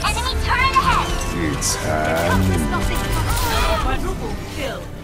Enemy turret ahead! It's uh, happening. Quadruple kill.